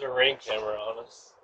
There's a ring camera on us.